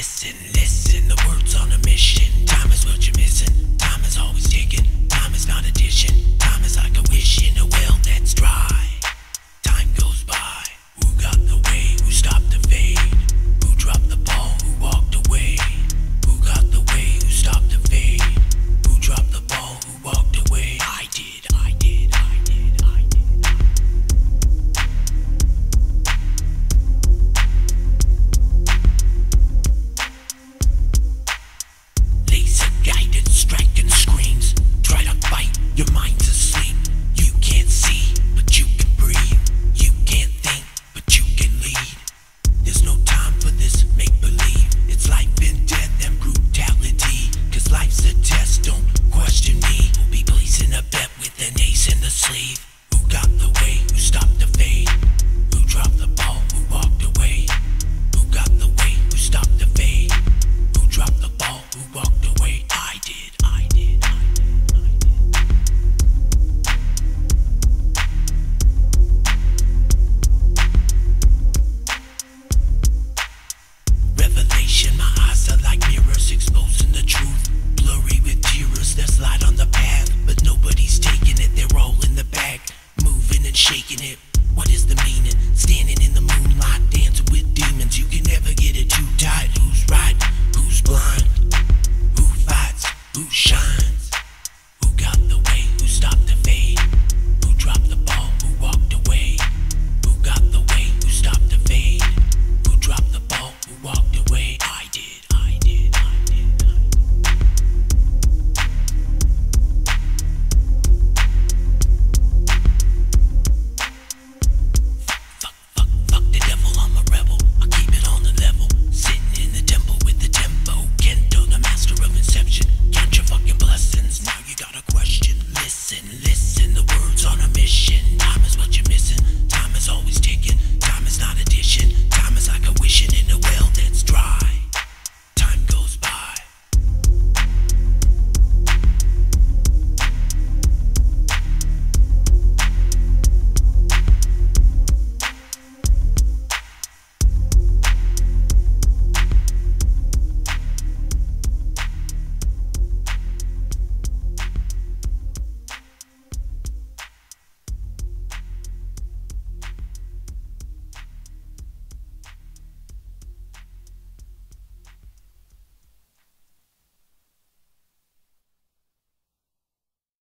listen, listen, the world's on a mission. Time is what you're missing.